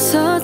멈춰서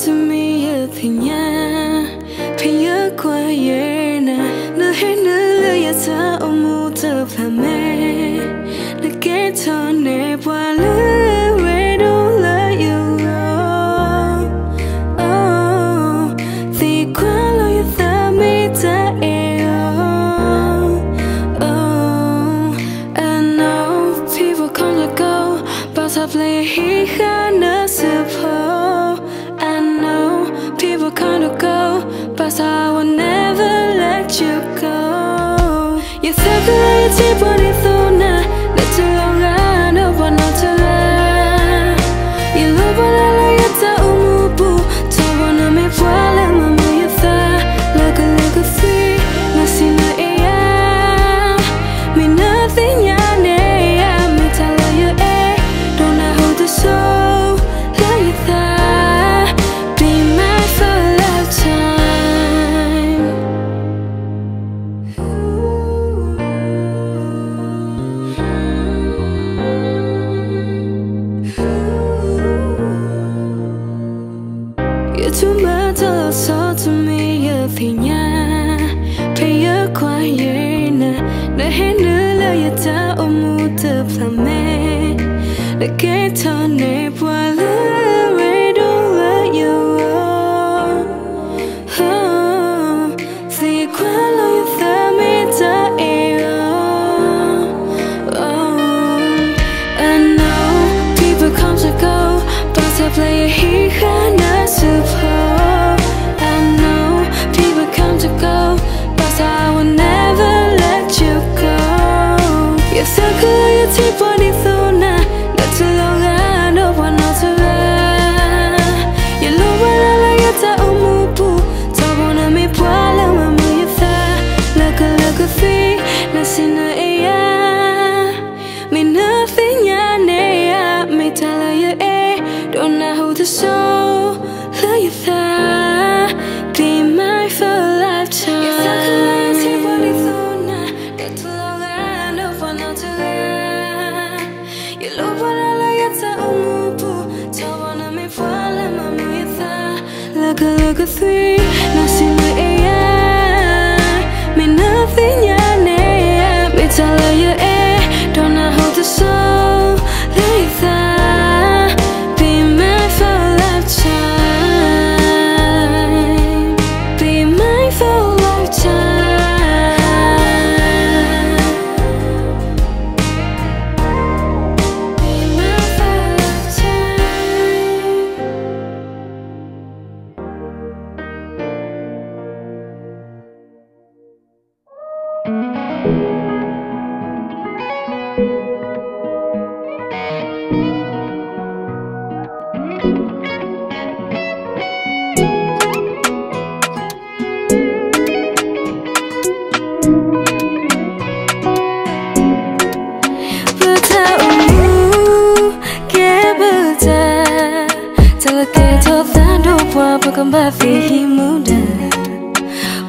muda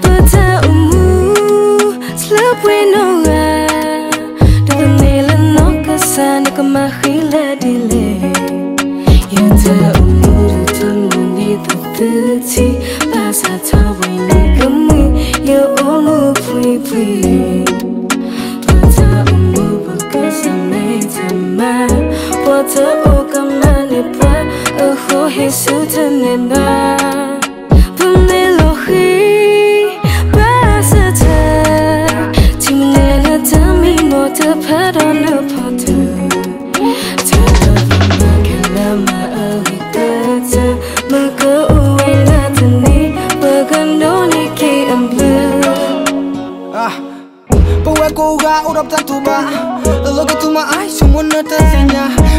Peta umu Slapwenoga Davanela noka sana kamahila dile Yata umuru tamuni tatati Pasa tawini kami Ya olu pui pui Peta umu bakasa meitama Peta ukamanipa Uhu hisu taneba 울어 단두마 Look into my eyes, you wanna dance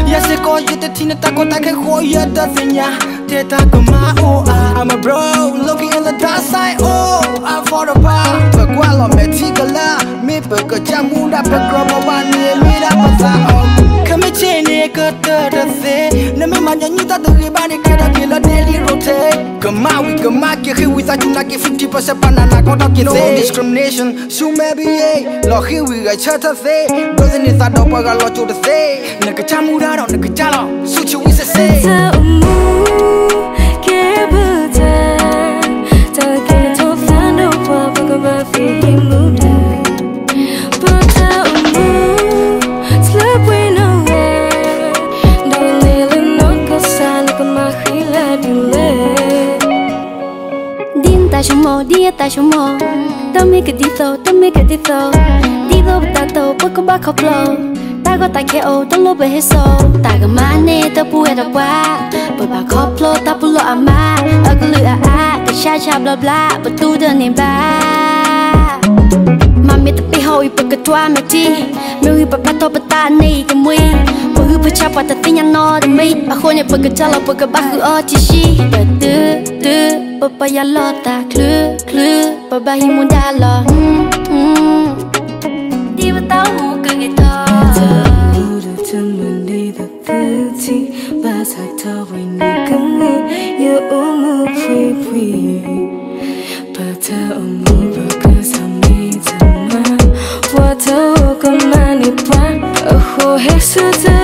Yes, it goes, you the tina taco take who you dancing ya Teta kuma oh ah I'm a bro, looking in the dark side oh I fall apart But while I'm at Tigala Me bugger jam moon up a grub of one near me that was out Come and chain it, good to the sea Never mind, you need to do it, but it can't la daily rotate. Kama we kama we thought you juna ki 50% banana kodo ki No discrimination, so maybe yeah Lo hi we got chata the Dozen is a dopa ga lo chuta the Naka chamuraro, naka chalo, suchu is a say. Sa umu, kebuta Tak kena tof tando pa tashimo dia tashimo. Don't make a ditho don't make a ditho ditho batato poco baco flow. Tago takeo don't lo beso tago mane to puedo wa but ba coplo tapulo ama ugly a a the cha cha bla bla, but tu de ne ba mami te piho i poco tua meti mi pa pato patani kamui Пагы пача пата ты не но мэй Ахоня пагачала пага баху о тиши Ба ты ты Папа я лота клю клю Папа ему дала Ты бы тау му кагай то Water, come on, it's one. Oh, here's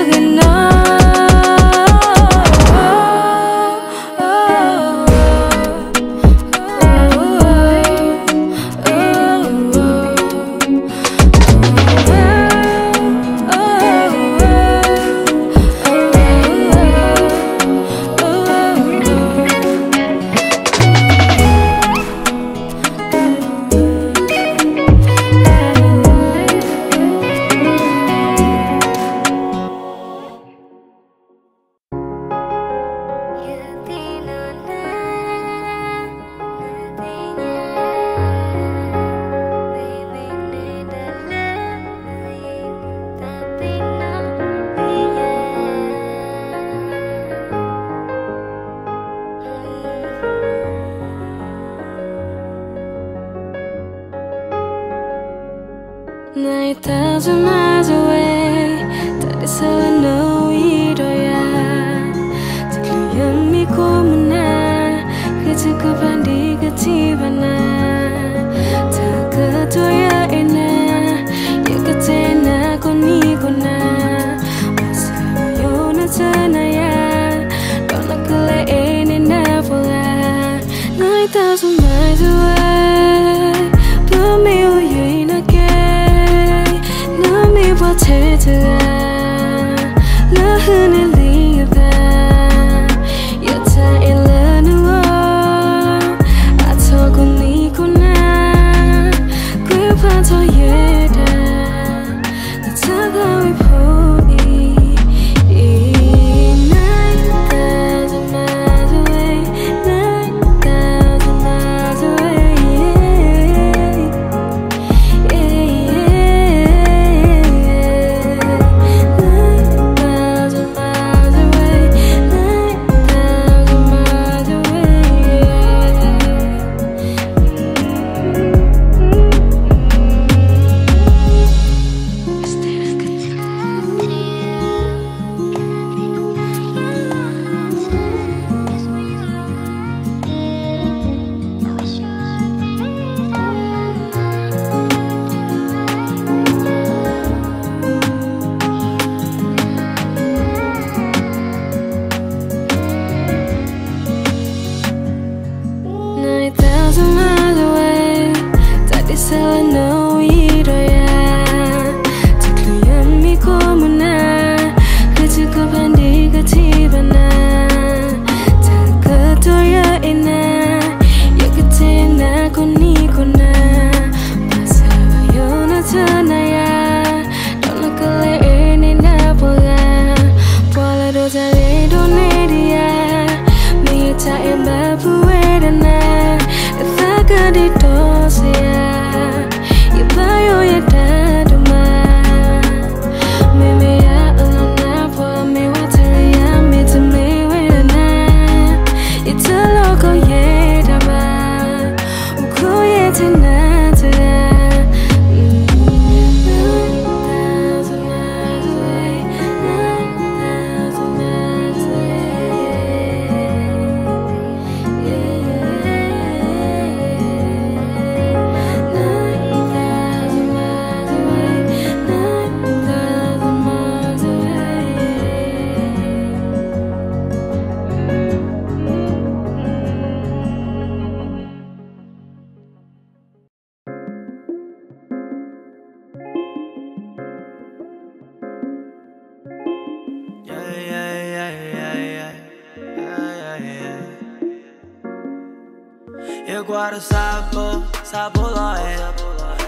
De sapo,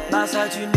sapo loe tu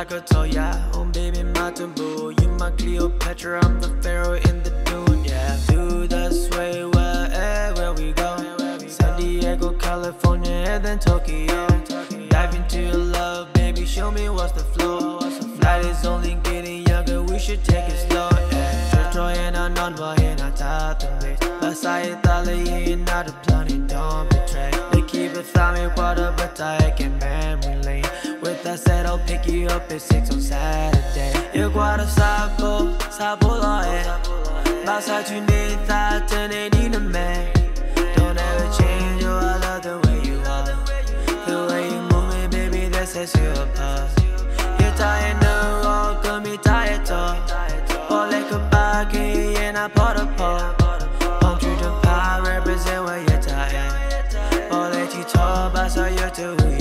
You know Takatoya, oh baby, my tumble. You my Cleopatra, I'm the pharaoh in the dune, yeah. Do the sway where we go. San Diego, California, and then Tokyo. Dive into your love, baby, show me what's the flow. Night is only getting younger, we should take it slow, yeah. Troy and a non in a top the mix. Basta Italy, not a planning, don't betray. They keep it me water, but I can memory lane. With that said, I'll pick you up at 6 on Saturday. You guarda sapo, sapo lo è. Basta tu need that, turn it in a man. Don't ever change, oh, I love the way you are. The way you move it, baby, that sets you apart. You're tired now, walk, oh, come me tired talk. All like a back, and I part apart. Come through the power, represent where you're tired. All that you talk about, so you're to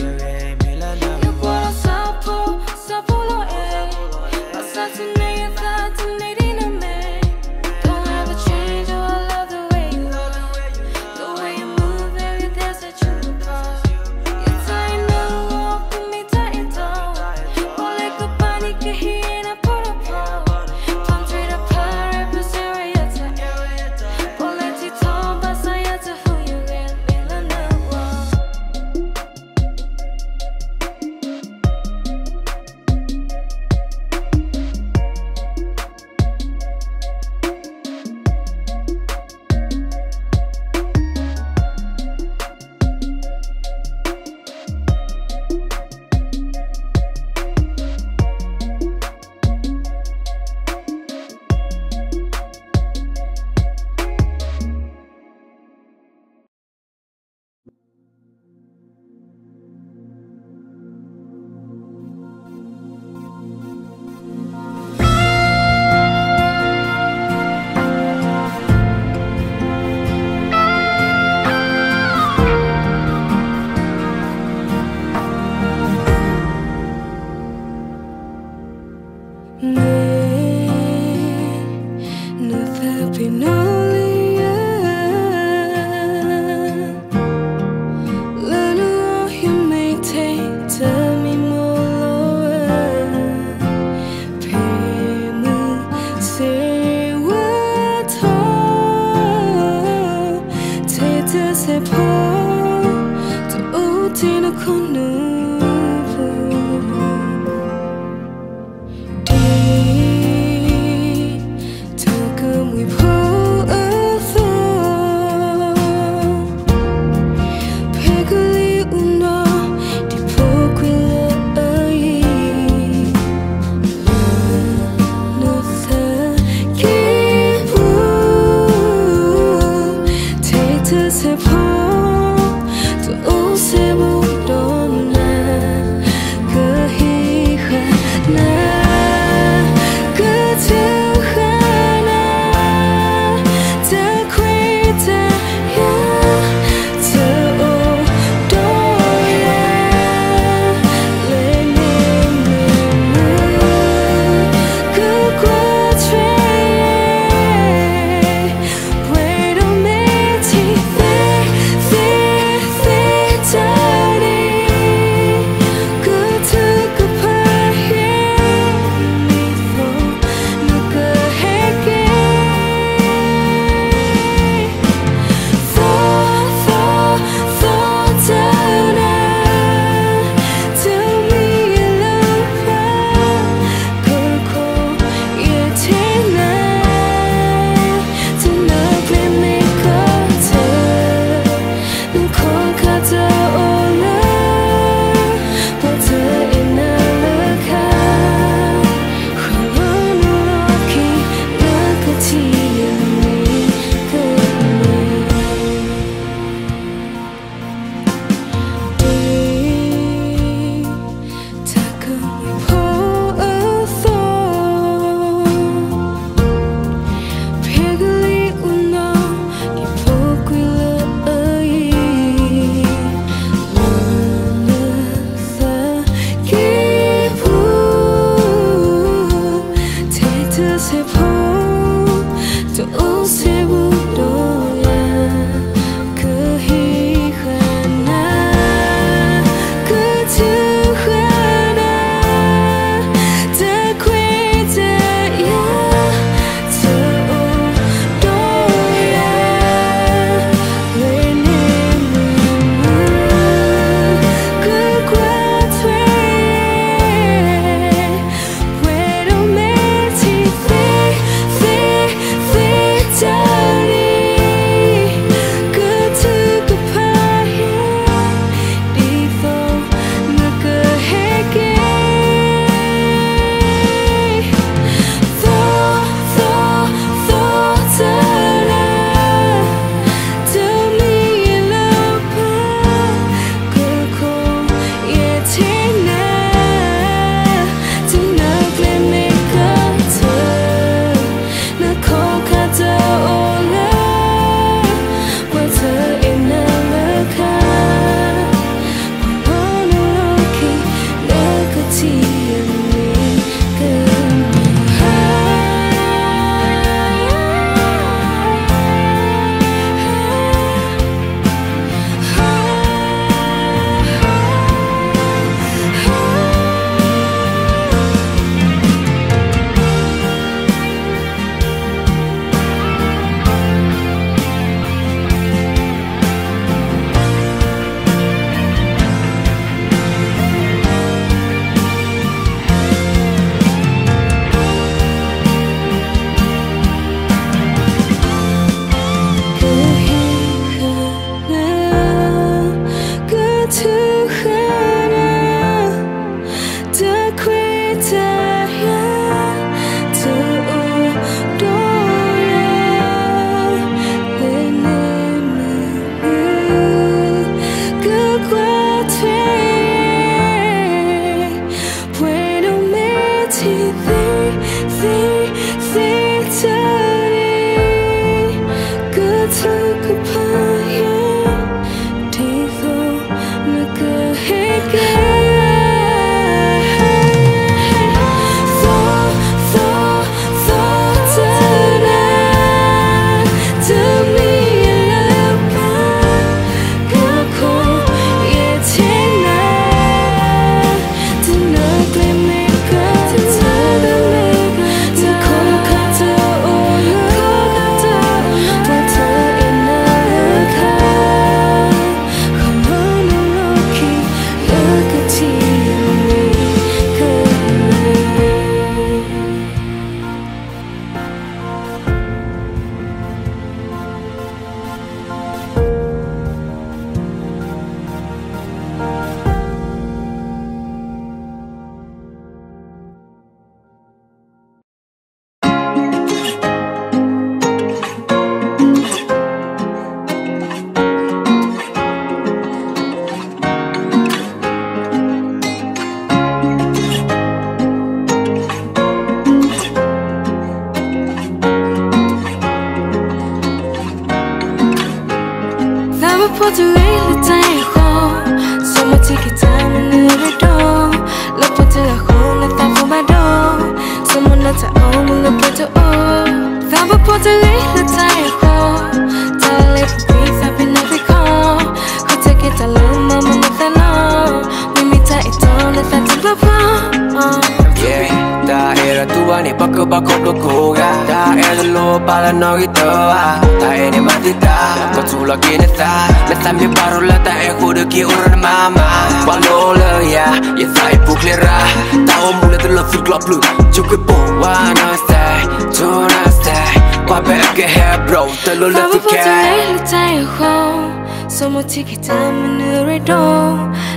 so mo ti kita menure do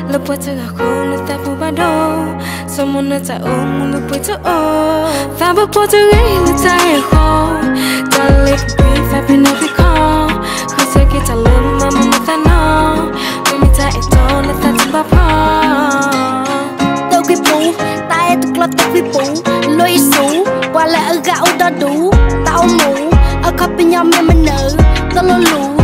lepo ta ga ko na ta pu ba do so mo na ta o mo na pu to o. Fa ba po to ga le ta e ho. Ta le bi fa pe na ti ko. Ko se ki ta le ma mo ta no. Mi mi ta e to na ta ti ba pa to ki pu ta e tu klo ta ki pu loi su, wa la ga o da du. Ta o mu, a ka pe nya me me no. Ta lo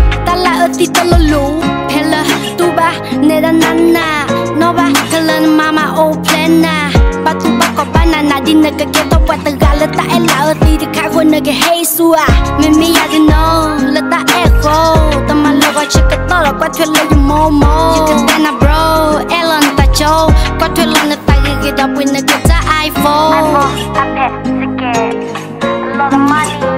피탈로루 헬라 뚜바 내다 난나 너바 틀는 마마 오플레나 바뚜바 거바나 나디 느껴 깨도 빠따 갈라다 엘라 어디디 가고 느껴 헤이수아 미미야기 너 라다 에코 따마 러가 치카 떨어 과 틀려 유 모모 유카테나 브로 엘런 따초 과 틀려 느따 그게 다 보이는 그자 아이폰 아이폰 앞에 쓸게 A lot of money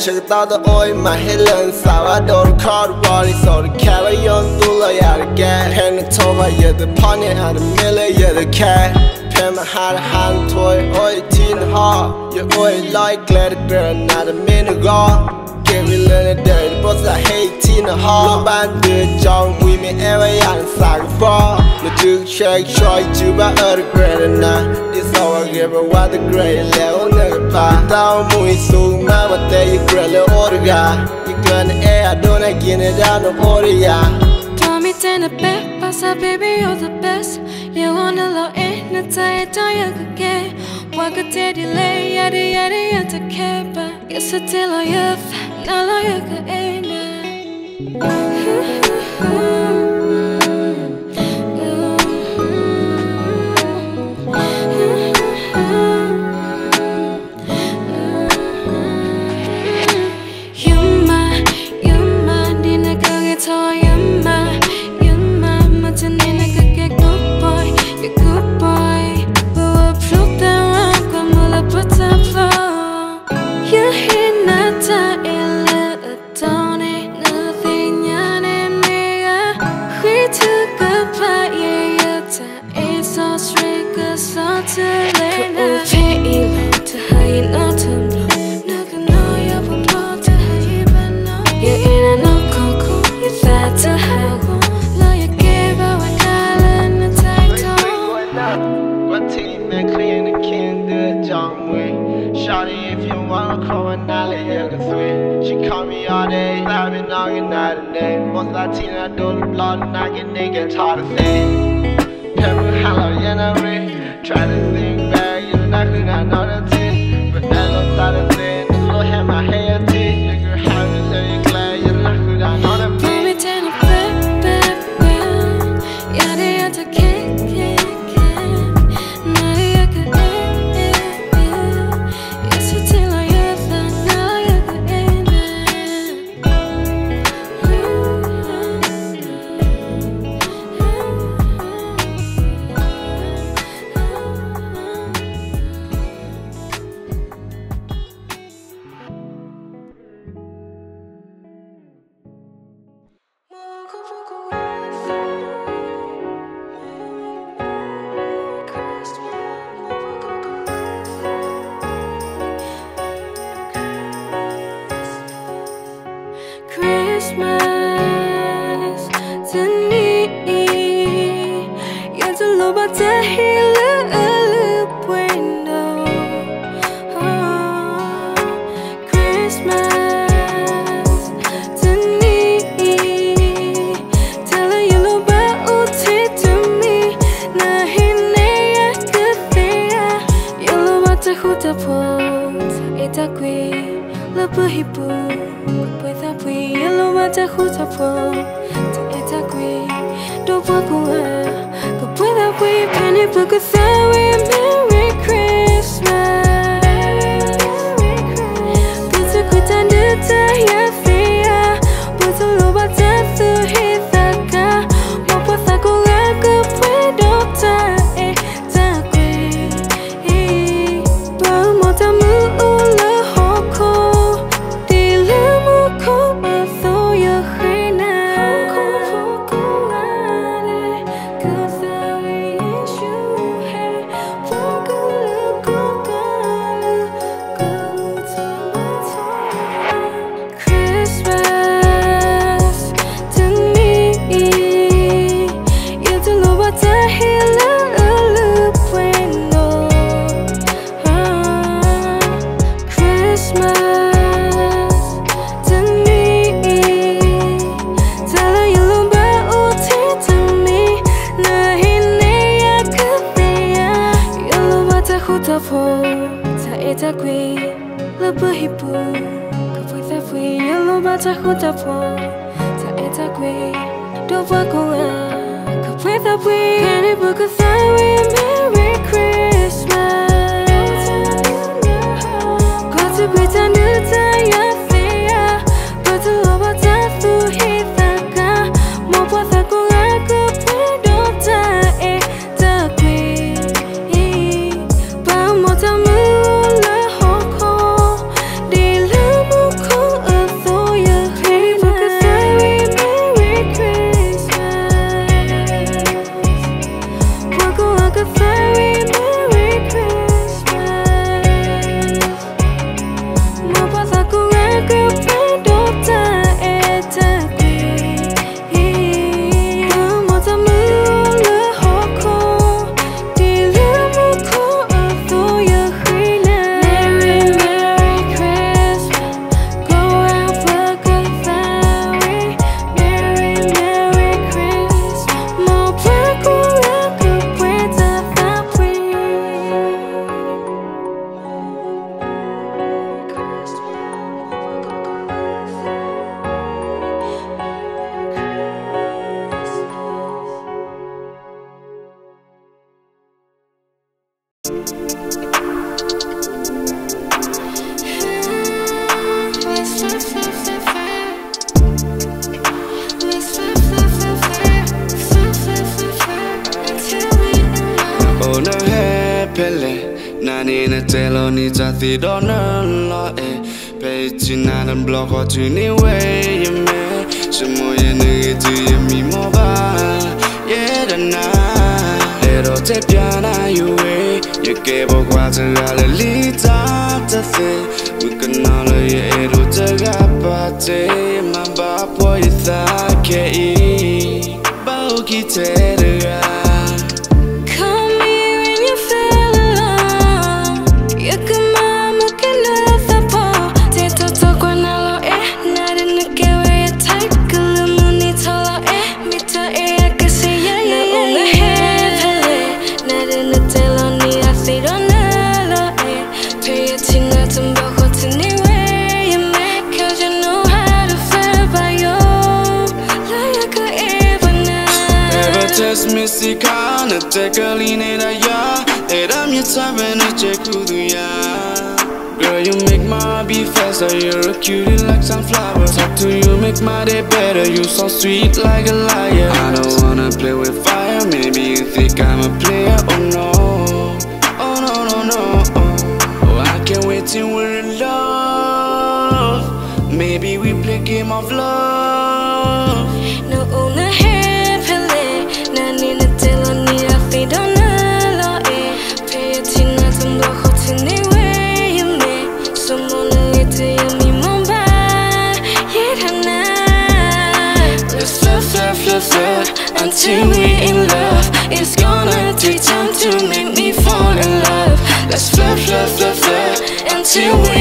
ışıklarda oyma Helen Salvador Carvalho Sonra carry dula yer gel. Henry Tova yedi pani er mille yedi ke Pema her hand toy oy tin ha. Ye oy like let it burn not the minute gone the day, I hate in the hall. Nobody do jump with me every young sack for. No juke check, try to buy other great and not. All I give a what the great level never pass. Down, move it soon, mama, tell you, great little order guy. You can air, don't I get it out of order, yeah. Tommy, uh, baby, you're the best. You wanna low it, no tie, not you go get. Walk a teddy lay, yaddy, yaddy, yaddy, yaddy, yaddy, yaddy, yaddy, yaddy, yaddy, yaddy, yaddy, yaddy, yaddy, yaddy, I like a hard, nagging nigga, tired of thing. Pepper, hello, you know, だけいい場を着てる愛 Jessica nataka line da ya Eram ya tabe na chekudu ya Girl, you make my heart beat faster. You're a cutie like sunflower. Talk to you make my day better. You so sweet like a liar. I don't wanna play with fire. Maybe you think I'm a player, oh no. Oh no, no, no, oh I can't wait till we're in love. Maybe we play game of love. chauffeur Until we're in love. It's gonna take time to make me fall in love. Let's flirt, flirt, flirt, flirt Until we